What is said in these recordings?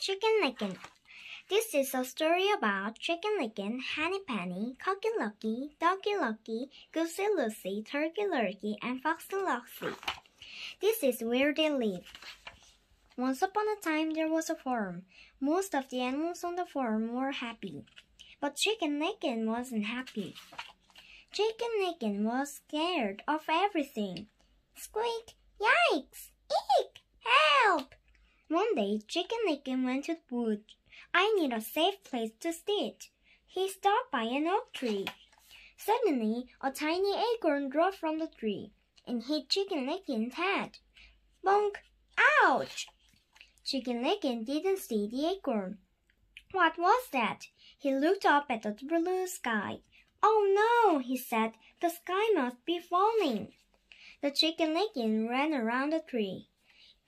Chicken Licken. This is a story about Chicken Licken, Henny Penny, Cocky Lucky, Ducky Lucky, Goosey Lucy, Turkey Lurkey, and Foxy Loxy. This is where they live. Once upon a time there was a farm. Most of the animals on the farm were happy. But Chicken Licken wasn't happy. Chicken Licken was scared of everything. Squeak! Yikes! Eek! Help! One day, Chicken Licken went to the woods. I need a safe place to sit. He stopped by an oak tree. Suddenly, a tiny acorn dropped from the tree and hit Chicken Licken's head. Bonk! Ouch! Chicken Licken didn't see the acorn. What was that? He looked up at the blue sky. Oh no, he said, the sky must be falling. The chicken Licken ran around the tree.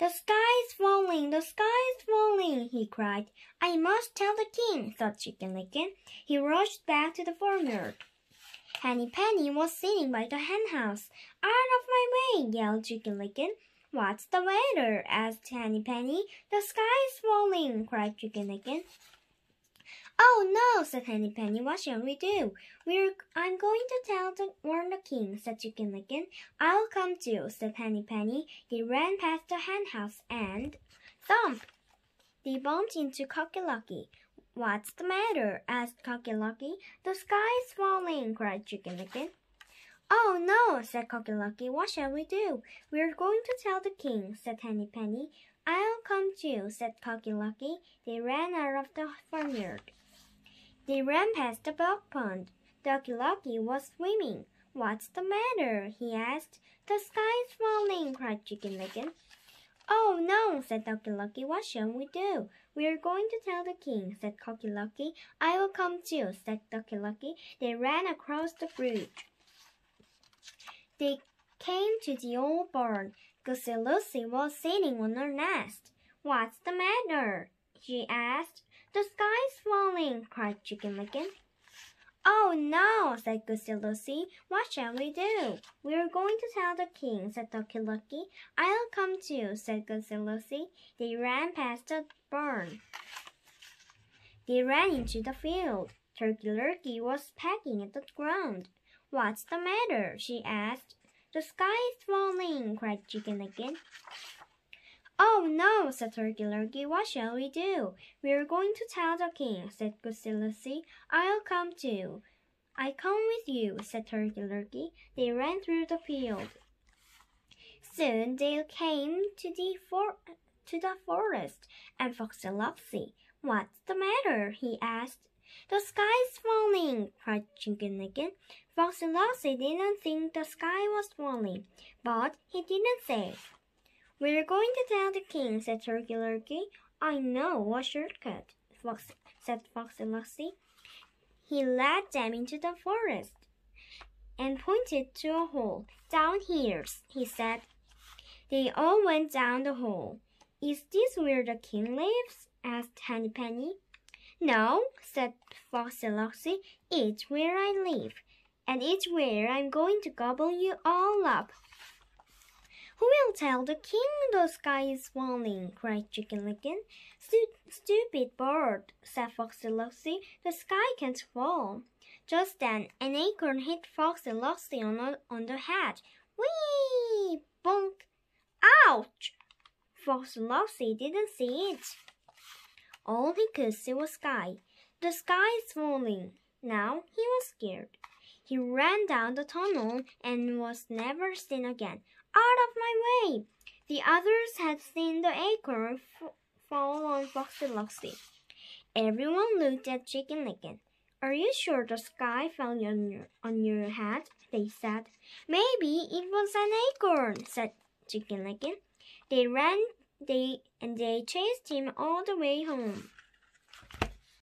The sky is falling, the sky is falling, he cried. I must tell the king, thought Chicken Licken. He rushed back to the farmyard. Henny Penny was sitting by the henhouse. Out of my way, yelled Chicken Licken. What's the matter? asked Henny Penny. The sky is falling, cried Chicken Licken. Oh no, said Henny Penny. What shall we do? We're I'm going to tell the warn the king, said Chicken Licken. I'll come too, said Henny Penny. They ran past the hen house and thump! They bumped into Cocky Lucky. What's the matter? asked Cocky Lucky. The sky's falling, cried Chicken Licken. Oh no, said Cocky Lucky. What shall we do? We're going to tell the king, said Henny Penny. I'll come too, said Cocky Lucky. They ran out of the farmyard. They ran past the duck pond. Ducky Lucky was swimming. What's the matter? he asked. The sky's falling, cried Chicken Licken. Oh no, said Ducky Lucky. What shall we do? We are going to tell the king, said Cocky Lucky. I will come too, said Ducky Lucky. They ran across the bridge. They came to the old barn. Goosey Lucy was sitting on her nest. What's the matter? she asked. The sky's falling, cried Chicken Licken. Oh no, said Goosey Lucy. What shall we do? We are going to tell the king, said Ducky Lucky. I'll come too, said Goosey Lucy. They ran past the barn. They ran into the field. Turkey Lurkey was pecking at the ground. What's the matter? she asked. The sky's falling, cried Chicken Licken. Oh no, said Turkey Lurkey. What shall we do? We are going to tell the king, said Goosey. I'll come too. I come with you, said Turkey Lurkey. They ran through the field. Soon they came to the for to the forest, and Foxy. What's the matter? he asked. The sky's falling, cried Licken. Foxy didn't think the sky was falling, but he didn't say. We're going to tell the king, said Turkey Lurkey. I know a shortcut, Fox, said Foxy Loxy. He led them into the forest and pointed to a hole. Down here, he said. They all went down the hole. Is this where the king lives? asked Henny Penny. No, said Foxy Loxy. It's where I live, and it's where I'm going to gobble you all up. Who will tell the king the sky is falling? cried Chicken. Stupid bird, said Foxy Loxy. The sky can't fall. Just then, an acorn hit Foxy Loxy on, the, on the head. Whee! Bonk! Ouch! Foxy Loxy didn't see it. All he could see was sky. The sky is falling. Now he was scared. He ran down the tunnel and was never seen again. Out of my way! The others had seen the acorn fall on Foxy Loxy. Everyone looked at Chicken Licken. Are you sure the sky fell on your, on your head? They said. Maybe it was an acorn, said Chicken Licken. They ran they and they chased him all the way home.